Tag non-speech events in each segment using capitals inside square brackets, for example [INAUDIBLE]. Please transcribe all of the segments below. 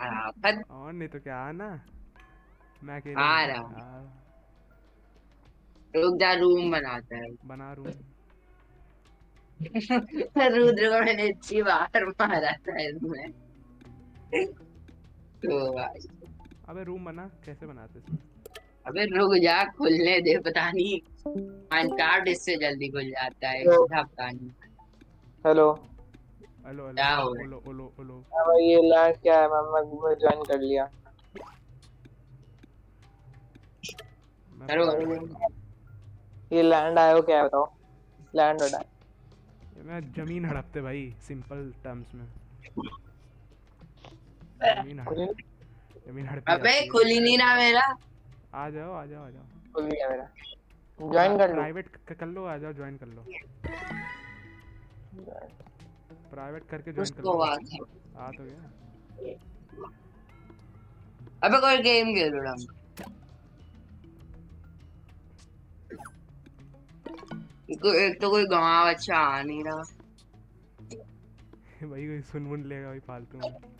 शराफत और नहीं तो क्या आना मैं अकेले आ रहा हूँ। रुक जा रूम बनाता है। बना रूम। [LAUGHS] रुद्र को मैंने अच्छी बार मारा था इसमें। तो भाई। अबे रूम बना कैसे बनाते इसमें? अबे रुक जा खुलने दे पता नहीं। माइनकार्ट इससे जल्दी खुल जाता है सीधा हेलो हेलो क्या हेलो हो रहा है? ओलो ओलो ओलो अब ये लैंड क्या है मैं मैं ज्वाइन कर लिया करो ये लैंड आया हो क्या है बताओ लैंड होता है ये मैं ज़मीन हड़पते भाई सिंपल टर्म्स में ज़मीन हड़प ज़मीन हड़पी अबे खुल ही नहीं रहा मेरा आ जाओ आ जाओ आ जाओ खुल गया मेरा ज्वाइन कर लो प्राइवेट कर लो आ जाओ ज्वाइन कर लो प्राइवेट करके ज्वाइन कर लो। आ तो गया। अबे कोई गेम खेल रहा हूँ। एक तो कोई गाँव अच्छा आ नहीं रहा। [LAUGHS] भाई कोई सुन मुन लेगा भाई फालतू में।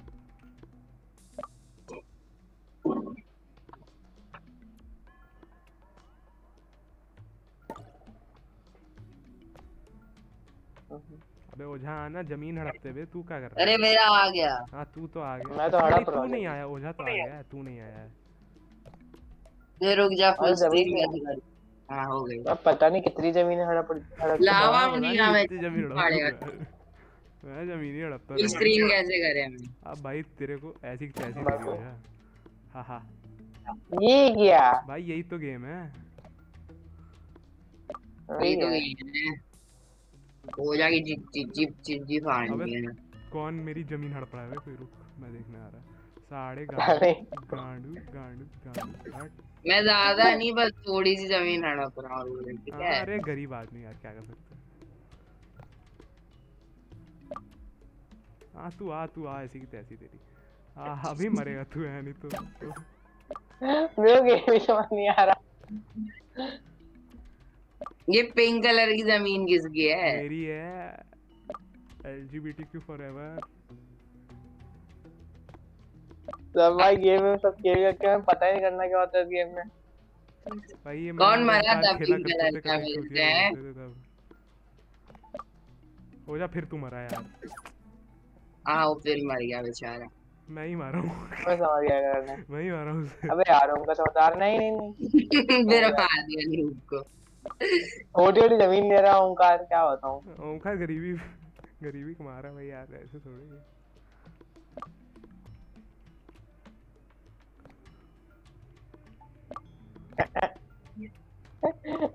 अबे ओझा आना ज़मीन हड़पते बे तू क्या कर रहा है? अरे है मेरा आ गया। हाँ तू तो आ गया। मैं तो हड़प तू रहा हूँ। नहीं आया ओझा तो आ गया है तू नहीं आया। है ये रुक जा फुल अरे स्क्रीन ज़मीन कैसे कर हाँ हो गई। अब पता नहीं कितनी ज़मीन हड़प हड़प लावा हाँ, नहीं हमें इतनी ज़मीन हड़पता मैं ज़मीन ही हड़पता फुल स्क्रीन कैसे करें हमें? अब भाई तेरे को ऐसी की तैसी बात दे को। दिया हाँ हाँ। ये क्या? भाई यही तो गेम है। ये तो गई है। हो जाएगी zip zip zip zip zip है कौन मेरी ज़मीन हड़प रहा है? कोई रुक मैं देखने आ रहा साढ़े [LAUGHS] गांडू गांडू गांडू गांडू मैं ज़्यादा नहीं बस थोड़ी सी ज़मीन हड़प रहा हूँ ठीक हाँ, है? अरे गरीब आदमी यार क्या कर सकते हैं? हाँ तू आ तू आ ऐसी की तैसी तेरी। हाँ अभी मरेगा तू है नहीं तो, तो। [LAUGHS] मेरे को गेम समझ नहीं आ रहा। ये पिंक कलर की ज़मीन किसकी है? मेरी है। LGBTQ forever सब भाई गेम में सब खेल करके हमें पता ही नहीं करना क्या होता है गेम में। भाई ये कौन मरा था पिंक कलर का मिलते हैं? हो जा फिर तू मरा यार। आओ फिर मर गया बेचारा। मैं ही मारा हूँ। मैं समझ गया करना मैं। ही मारा हूँ अबे यार उनका समझदार नहीं नहीं नहीं। फिर मार दिया न्यूब को छोटी छोटी ज़मीन दे रहा हूँ उनका क्या बताऊँ? ओमकार गरीबी गरीबी को मारा भाई यार ऐसे थोड़ी है।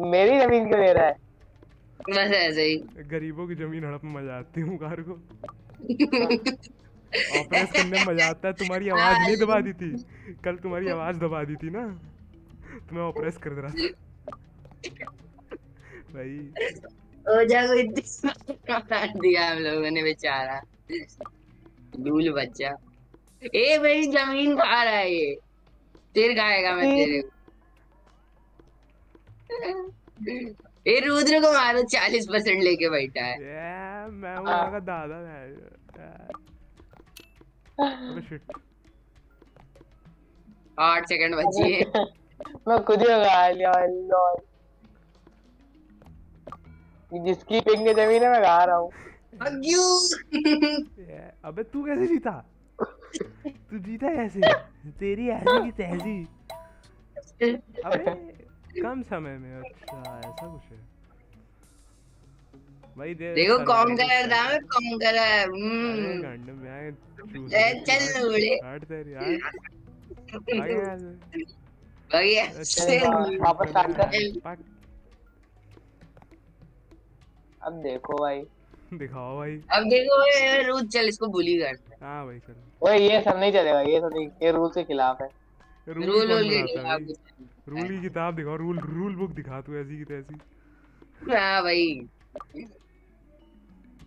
मेरी ज़मीन क्यों ले रहा है? बस ऐसे ही। गरीबों की ज़मीन हड़प में मज़ा आती है ओमकार को। [LAUGHS] ऑपरेस करने में मज़ा आता है तुम्हारी आवाज़ नहीं दबा दी थी। कल तुम्हारी आवाज़ दबा दी थी ना। तो मैं ऑपरेस कर रहा था। भाई। को इतना दिया हम लोगों ने बेचारा। धूल बच्चा। ए मेरी ज़मीन खा रहा है ये। तेर खाएगा मैं तेरे को? ए रुद्र को मारो चालीस परसेंट लेके बैठा है। मैं हूँ। का दादा मैं। आठ सेकंड बची। है [LAUGHS] मैं खुद ही लगा लिया लॉल। जिसकी पिंक ज़मीन है मैं गा रहा हूँ अबे तू कैसे जीता तू जीता कैसे तेरी ऐसी की तैसी अबे कम समय में अच्छा ऐसा कुछ है भाई दे देखो कौन था करता है। मैं कौन कलर अरे हम्म गंड मैं चूस ए, रही थी, चल लूड़े। हट तेरी हट आ गया यहाँ से अच्छा, चल, वापस स्टार्ट कर। पक, अब देखो भाई। [LAUGHS] दिखाओ भाई। अब देखो रुद्र चल इसको बुली कर हाँ भाई चल। ओए ये सब नहीं चलेगा ये सब नहीं ये रूल के खिलाफ है। रूल रूल के खिलाफ रूल की किताब दिखाओ रूल रूल बुक दिखा तू ऐसी की तैसी। हाँ भाई।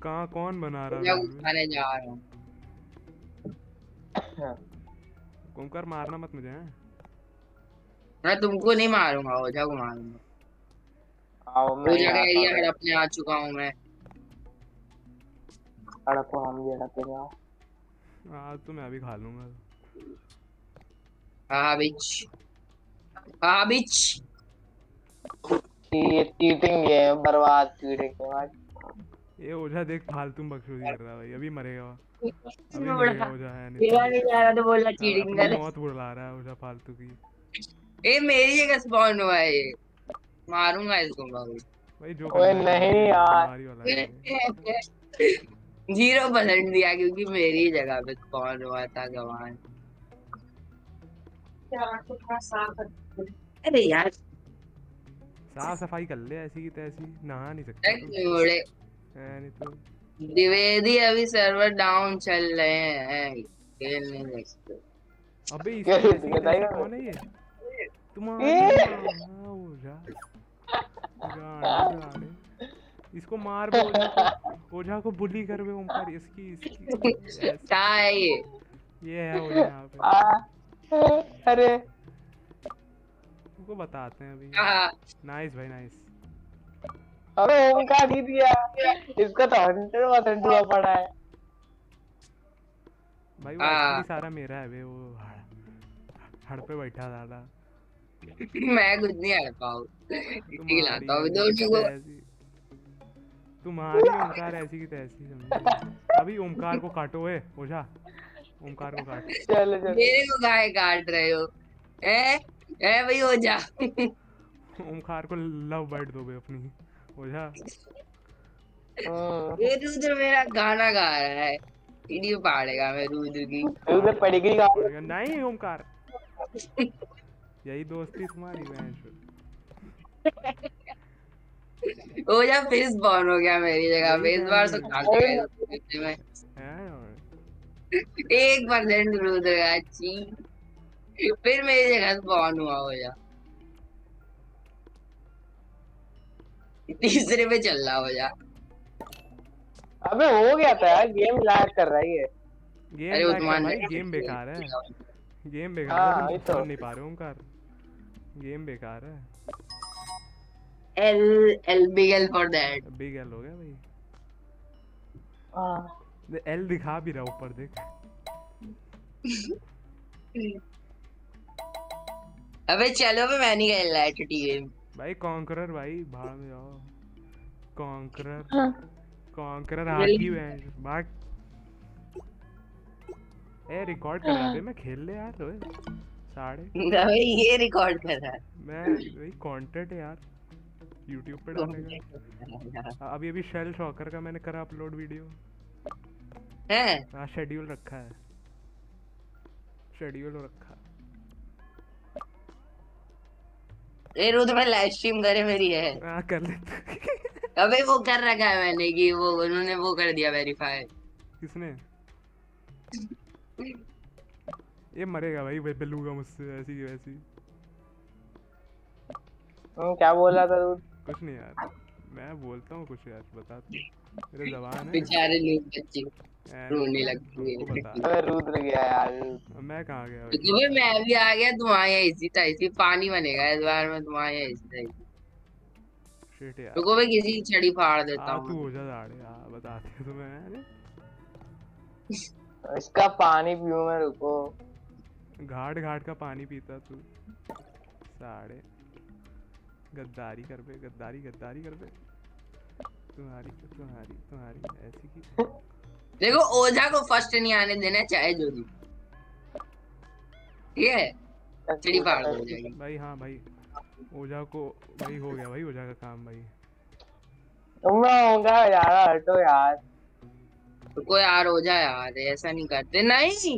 कहाँ कौन बना रहा है रूल उठाने जा रहा हूँ। कुमकर मारना मत मुझे हैं? मैं तुमको नहीं मारूँगा ओझा को मारूँगा। आओ मैं ओझा का एरिया यहाँ हड़पने आ चुका हूँ मैं। को हम हड़प के आओ हाँ। तो मैं अभी खा लूँगा। हाँ बिच। हाँ बिच। ये चीटिंग गेम बर्बाद कीड़े के बाद ये ओझा देख फालतू बकचोदी कर रहा है भाई अभी मरेगा वो। अभी मरेगा ओझा है। नहीं मेरा नहीं जा रहा तो बोला चीटिंग अपनी कर। मौत बुला रहा है ओझा फालतू की। ए मेरी जगह स्पॉन हुआ है ये। मारूँगा इसको बाबू भाई जो ओए नहीं यार। ज़ीरो परसेंट दिया क्योंकि मेरी जगह पे स्पॉन हुआ था गवान। अरे यार। साफ़ सफ़ाई कर ले ऐसी की तैसी नहा नहीं सकता तू। द्विवेदी अभी सर्वर डाउन चल रहे हैं। खेल नहीं सकते अबे बताइए कौन है ये? गाने इसको मार बे ओझा को बुली कर बे ओमकार इसकी इसकी है [LAUGHS] ये ये है ओझा यहाँ पे। अरे। तुमको बताते हैं अभी। हाँ। नाइस भाई नाइस अबे ओमकार ही। दिया इसका तो हंड्रेड परसेंट हुआ पड़ा है। भाई वो हाँ। सारा मेरा है बे वो हड़ हड़ पे बैठा था मैं कुछ नहीं हट पाऊँ। [LAUGHS] [LAUGHS] खिलाता हूँ दोनों को तुम्हारी ओमकार ऐसी की तैसी समझे। अभी ओमकार को काटो ए ओझा। ओमकार को काट। चलो चलो। मेरे को गाय काट रहे हो? ए ए भाई हो जा ओमकार को लव बर्ड दो बे अपनी। ओझा। हम्म, ये रुद्र मेरा गाना गा रहा है। वीडियो पाड़ेगा मैं रुद्र की। उधर पड़ेगी का नहीं ओमकार [LAUGHS] यही दोस्ती तुम्हारी बहन हो जा फिर स्पॉन हो गया मेरी जगह पे इस बार तो काट गया मैं है और एक परसेंट रुद्र का फिर मेरी जगह स्पॉन हुआ हो जा तीसरे पे चल रहा हो जा अबे हो गया था यार गेम लैग कर रही है गेम अरे है भाई गेम बेकार है गेम बेकार हाँ, है वही तो। नहीं पा रहे हो ओमकार। गेम बेकार है। L L big L for that. Big L हो गया भाई। हाँ, एल दिखा भी रहा ऊपर देख। अबे चलो बे मैं नहीं खेल रहा है गेम भाई कॉन्करर भाई भाड़ में जाओ। कॉन्करर हाँ। कॉन्करर हाथी बहन भाग। ए रिकॉर्ड कर रहा था मैं खेल ले यार ओए साढ़े [LAUGHS] अबे ये रिकॉर्ड कर रहा है। मैं भाई कंटेंट है यार। YouTube पे डालेगा। हाँ, अभी अभी शेल शॉकर का मैंने करा अपलोड वीडियो है? हाँ शेड्यूल रखा है। शेड्यूल रखा है। ये रुद्र में लाइव स्ट्रीम करे मेरी है। हाँ कर ले। [LAUGHS] अबे वो कर रखा है मैंने कि वो उन्होंने वो कर दिया वेरीफाई किसने? ये मरेगा भाई वे बेलूगा मुझसे ऐसी की वैसी। हम्म, क्या बोल रहा था तू? कुछ नहीं यार मैं बोलता हूँ कुछ यार बता तू मेरे जबान है। बेचारे लोग बच्चे रोने लगती है। बता अबे रुद्र गया यार। मैं कहाँ गया भाई? क्योंकि मैं भी आ गया तुम्हारे यहाँ इसी था इसी पानी बनेगा इस बार मैं तुम्हारे यहाँ इसी था शिट यार। रुको मैं किसी की छड़ी फाड़ देता हाँ तू हो जा दाड़े हाँ बताते हैं तुम्हें अरे [LAUGHS] इसका पानी पीऊं मैं रुको। घाट घाट का पानी पीता तू। साड़े गद्दारी कर बे गद्दारी गद्दारी कर बे। तुम्हारी तुम्हारी तुम्हारी ऐसी की देखो ओझा को फ़र्स्ट नहीं आने देना चाहे जो भी। ठीक है? छड़ी फाड़ हो जाएगी। भाई हाँ भाई। ओझा को भाई हो गया भाई ओझा का काम भाई। तुम ना होगा यार हटो यार। रुको यार ओझा यार ऐसा नहीं करते। नहीं।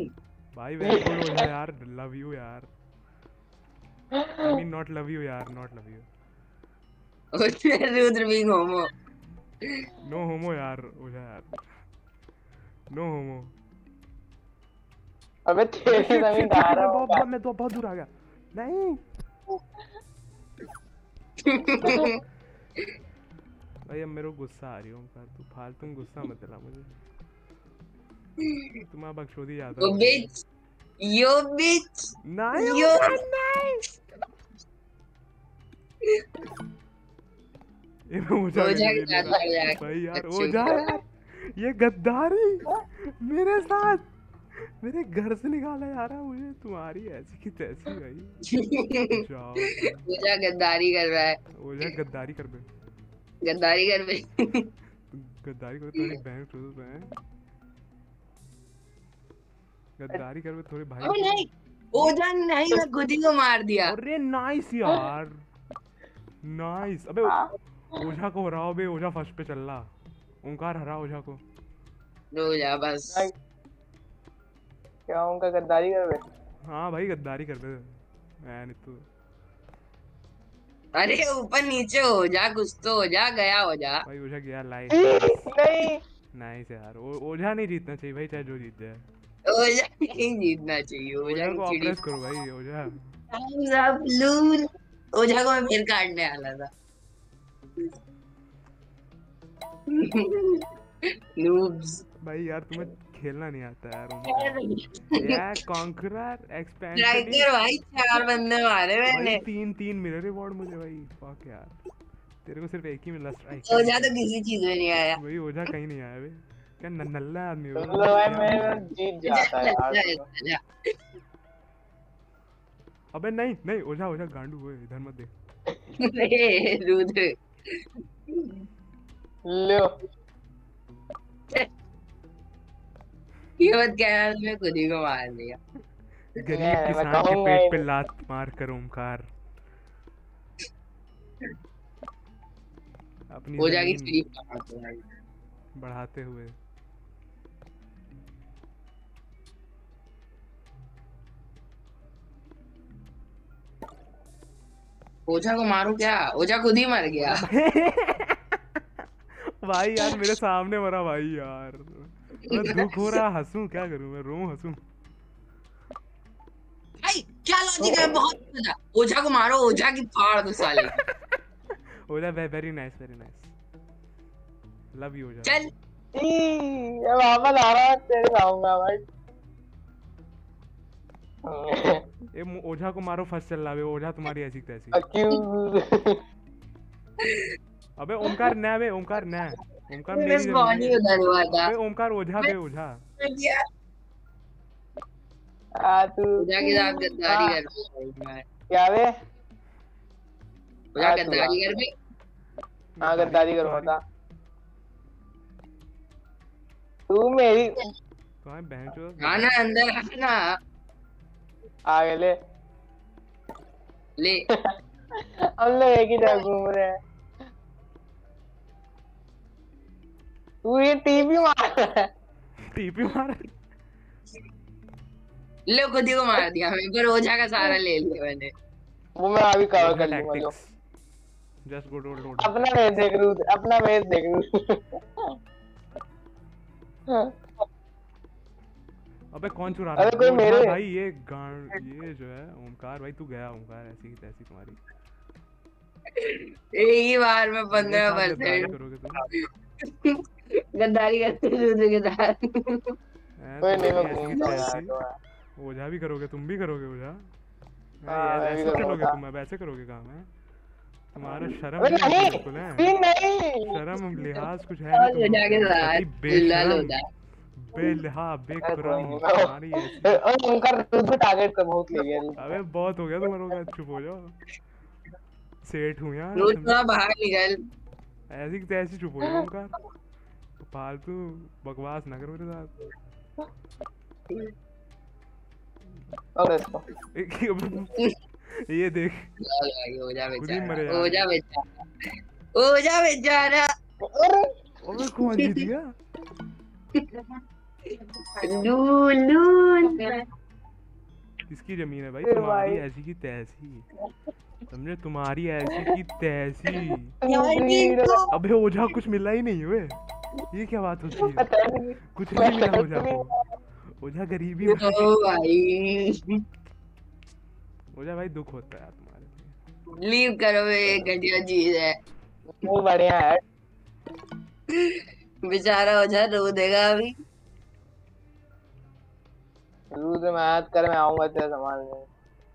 भाई वेरी गुड ओझा यार लव यू यार। I mean not love you यार नॉट लव यू रुद्र भी होमो नो होमो यार ओझा यार। नो होमो अबे तेरी ज़मीन ढा रहा मैं हूँ बहुत मैं तो बहुत दूर आ गया। नहीं। [LAUGHS] भाई अब मेरे को गुस्सा आ रही है ओमकार तू फालतू गुस्सा मत दिला मुझे। तुम अब बकचोदी याद ओ बिच यो बिच नहीं यो ये मैं ओझा ओझा के के लिए साथ रहा। लड़ भाई यार ओझा से। यार। ये गद्दारी मेरे साथ। मेरे घर से निकाला जा रहा है मुझे। तुम्हारी ऐसी की तैसी भाई। ओझा गद्दारी कर रहा है। ओझा गद्दारी कर बे। गद्दारी कर बे। गद्दारी कर तुम्हारी बहन चोद बहन। गद्दारी कर थोड़े भाई ओ नहीं ओझा नहीं मैं खुद ही को मार दिया। अरे नाइस यार। नाइस अबे हाँ। ओझा को हराओ बे ओझा फ़र्स्ट पे चल रहा। ओंकार हरा ओझा को। जा बस। क्या उनका गद्दारी कर रहे? हाँ भाई गद्दारी कर बे मैं नहीं तो अरे ऊपर नीचे हो जा कुछ तो हो जा गया हो जा। भाई ओझा गया लाइव नहीं नाइस यार। ओझा नहीं जीतना चाहिए भाई चाहे जो जीत जाए। ओझा नहीं जीतना चाहिए ओझा ओझा चिड़ी करो भाई ओझा Thumbs up, लूल ओझा को मैं फिर काटने वाला था नूब्स भाई यार तुम्हें खेलना नहीं आता यार यार कॉन्करर एक्सपेंशन भाई चार बंदे मारे मैंने तीन तीन मिले रिवॉर्ड मुझे भाई फक यार तेरे को सिर्फ़ एक ही मिला स्ट्राइक ओझा तो किसी चीज़ में नहीं आया भाई ओझा कहीं नहीं आया बे क्या नल्ला आदमी हो? तो भाई मैं जीत जाता है यार। [LAUGHS] अबे नहीं नहीं ओझा ओझा गांडू हुए इधर मत देख। रे, रुद्र लो। ये मत कहना मैं खुद ही को मार दिया। गरीब किसान के पेट पे लात मार कर ओमकार। अपनी ओझा की। बढ़ाते हुए। ओझा को मारू क्या? ओझा खुद ही मर गया। [LAUGHS] भाई यार मेरे सामने मरा भाई यार। मैं दुख हो रहा हंसूं क्या करूँ? मैं रो हंसूं। भाई क्या लॉजिक है? बहुत ओझा ओझा को मारो ओझा की फाड़ दो साले। [LAUGHS] Ojha very nice very nice love you Ojha. चल। ई, ये वापस आ रहा है तेरे आऊँगा भाई। ए ओझा को मारो फ़र्स्ट चल रहा है ओझा तुम्हारी ऐसी तैसी। अबे ओमकार न बे ओमकार न ओमकार मेरी है। अबे ओमकार ओझा बे ओझा। आ तू ओझा के साथ गद्दारी कर क्या बे ओझा हाँ, गद्दारी कर बे हाँ गद्दारी करो बता। तू मेरी कहाँ बहन चो आना अंदर आगे ले ले हम लोग एक ही जगह घूम रहे हैं तू ये टीवी मार रहा है टीपी मार ले खुद ही को मार दिया मैं पर ओझा का सारा ले लिया मैंने वो मैं अभी कवर कर लूँगा जो जस्ट गो टू लोड अपना मैच देख लू अपना मैच देख लू अबे कौन चुरा रहा है? ओझा मेरे- भाई ये गांड ये जो है ओमकार भाई तू गया ओमकार ऐसी की तैसी तुम्हारी। एक ही बार में पंद्रह मेरे साथ गद्दारी परसेंट करोगे तुम? गद्दारी करते रुद्र के साथ हैं, कोई नहीं मैं। यार। ओझा भी करोगे तुम भी करोगे ओझा? हाँ, ऐसे करूँगा। तुम अब ऐसे करोगे काम है? तुम्हारा शर्म नहीं नहीं बिल्कुल है? शर्म लिहाज कुछ है नहीं बेशरम। नहीं, तुम्हारी ऐसी। मैं- और उनका रुद्र टारगेट कर बहुत ले गया अबे बहुत हो गया तुम्हारा चुप हो जाओ। सेठ हूँ यार रोज थोड़ा बाहर निकल। ऐसी की तैसी चुप हो जाओ उनका फालतू बकवास ना करो मेरे साथ। ये देख। भाई ओझा खुद ही मरे बेचारा जा बेचारा बेचारा। अरे। अबे कौन जीत गया? [LAUGHS] लूल इसकी ज़मीन है भाई फिर तुम्हारी भाई। ऐसी की तैसी। समझे? तुम्हारी ऐसी की तैसी। अबे ओझा कुछ मिला ही नहीं हुए। ये क्या बात होती है? कुछ नहीं मिला ओझा को ओझा गरीबी ओ भाई। ओझा भाई दुख होता है यार तुम्हारे लिए। लीव करो ये घटिया चीज़ है वो बढ़िया है। बेचारा ओझा रो देगा अभी। रुद्र तो मेहनत कर मैं आऊँगा तेरा संभालने